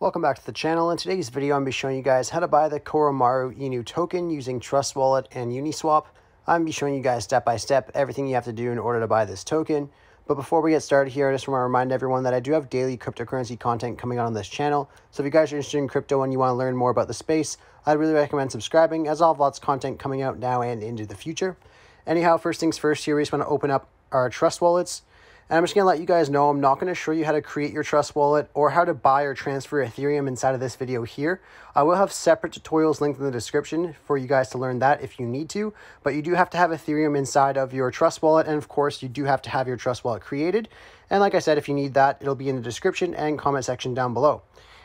Welcome back to the channel. In today's video, I'm going to be showing you guys how to buy the Koromaru Inu token using Trust Wallet and Uniswap. I'm going to be showing you guys step by step everything you have to do in order to buy this token. But before we get started here, I just want to remind everyone that I do have daily cryptocurrency content coming out on this channel. So if you guys are interested in crypto and you want to learn more about the space, I'd really recommend subscribing as I'll have lots of content coming out now and into the future. Anyhow, first things first here, we just want to open up our Trust Wallets. And I'm just going to let you guys know I'm not going to show you how to create your Trust Wallet or how to buy or transfer Ethereum inside of this video here. I will have separate tutorials linked in the description for you guys to learn that if you need to. But you do have to have Ethereum inside of your Trust Wallet. And of course, you do have to have your Trust Wallet created. And like I said, if you need that, it'll be in the description and comment section down below.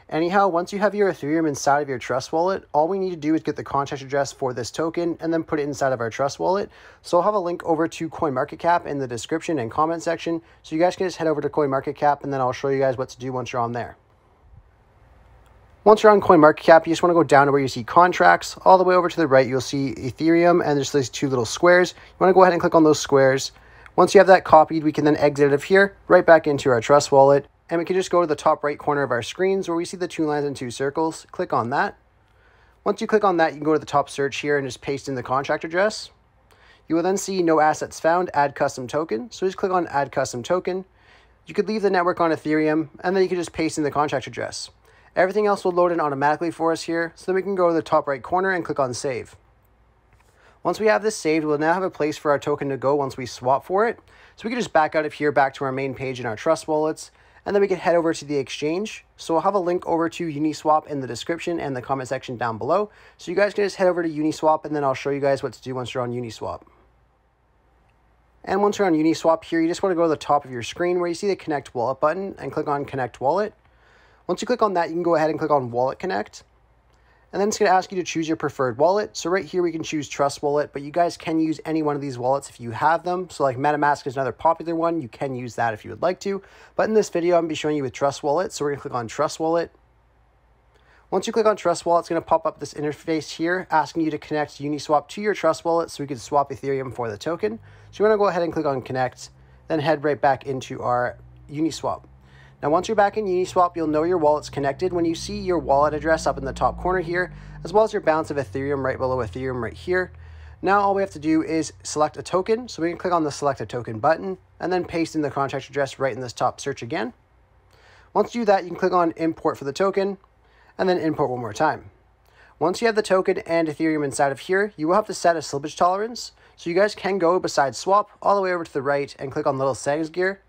Anyhow, once you have your Ethereum inside of your Trust wallet, all we need to do is get the contract address for this token and then put it inside of our Trust wallet. So I'll have a link over to CoinMarketCap in the description and comment section. So you guys can just head over to CoinMarketCap and then I'll show you guys what to do once you're on there. Once you're on CoinMarketCap, you just want to go down to where you see contracts. All the way over to the right, you'll see Ethereum and there's these two little squares. You want to go ahead and click on those squares. Once you have that copied, we can then exit out of here, right back into our Trust wallet. And we can just go to the top right corner of our screens where we see the two lines and two circles. Click on that. Once you click on that, you can go to the top search here and just paste in the contract address. You will then see no assets found, add custom token. So just click on add custom token. You could leave the network on Ethereum and then you can just paste in the contract address. Everything else will load in automatically for us here. So then we can go to the top right corner and click on save. Once we have this saved, we'll now have a place for our token to go once we swap for it. So we can just back out of here back to our main page in our trust wallets and then we can head over to the exchange. So I'll have a link over to Uniswap in the description and the comment section down below. So you guys can just head over to Uniswap and then I'll show you guys what to do once you're on Uniswap. And once you're on Uniswap here, you just want to go to the top of your screen where you see the Connect Wallet button and click on Connect Wallet. Once you click on that, you can go ahead and click on Wallet Connect. And then it's going to ask you to choose your preferred wallet. So right here, we can choose Trust Wallet, but you guys can use any one of these wallets if you have them. So like MetaMask is another popular one. You can use that if you would like to. But in this video, I'm going to be showing you with Trust Wallet. So we're going to click on Trust Wallet. Once you click on Trust Wallet, it's going to pop up this interface here asking you to connect Uniswap to your Trust Wallet so we can swap Ethereum for the token. So you want to go ahead and click on Connect, then head right back into our Uniswap. Now, once you're back in Uniswap, you'll know your wallet's connected when you see your wallet address up in the top corner here, as well as your balance of Ethereum right below Ethereum right here. Now, all we have to do is select a token. So we can click on the select a token button and then paste in the contract address right in this top search again. Once you do that, you can click on import for the token and then import one more time. Once you have the token and Ethereum inside of here, you will have to set a slippage tolerance. So you guys can go beside swap all the way over to the right and click on little settings gear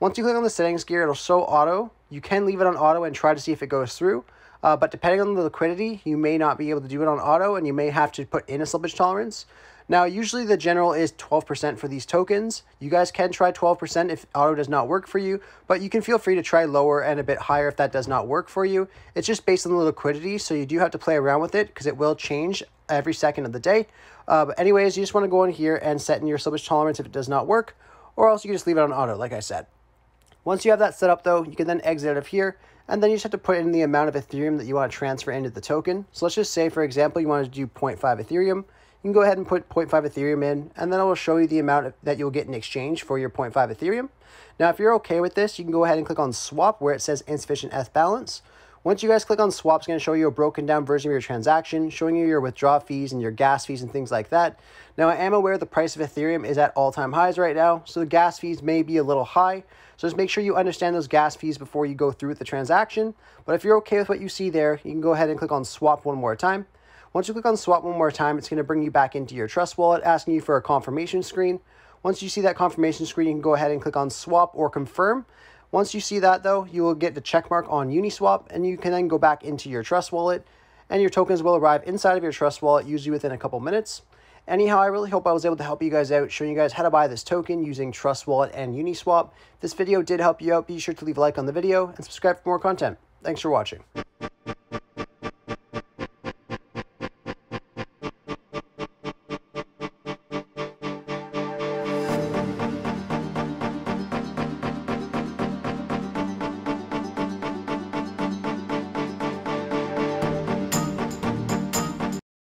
once you click on the settings gear, it'll show auto. You can leave it on auto and try to see if it goes through. Uh, but depending on the liquidity, you may not be able to do it on auto and you may have to put in a slippage tolerance. Now, usually the general is 12% for these tokens. You guys can try 12% if auto does not work for you, but you can feel free to try lower and a bit higher if that does not work for you. It's just based on the liquidity, so you do have to play around with it because it will change every second of the day. Uh, but anyways, you just want to go in here and set in your slippage tolerance if it does not work, or else you can just leave it on auto, like I said. Once you have that set up though, you can then exit out of here and then you just have to put in the amount of Ethereum that you want to transfer into the token. So let's just say, for example, you want to do 0.5 Ethereum. You can go ahead and put 0.5 Ethereum in, and then it will show you the amount that you'll get in exchange for your 0.5 Ethereum. Now, if you're okay with this, you can go ahead and click on swap where it says insufficient ETH balance. Once you guys click on swap, it's going to show you a broken down version of your transaction, showing you your withdrawal fees and your gas fees and things like that. Now, I am aware the price of Ethereum is at all-time highs right now, so the gas fees may be a little high. So just make sure you understand those gas fees before you go through with the transaction. But if you're okay with what you see there, you can go ahead and click on swap one more time. Once you click on swap one more time, it's going to bring you back into your Trust wallet, asking you for a confirmation screen. Once you see that confirmation screen, you can go ahead and click on swap or confirm. Once you see that though, you will get the check mark on Uniswap and you can then go back into your Trust wallet and your tokens will arrive inside of your Trust wallet usually within a couple minutes. Anyhow, I really hope I was able to help you guys out, showing you guys how to buy this token using Trust Wallet and Uniswap. This video did help you out, be sure to leave a like on the video and subscribe for more content. Thanks for watching.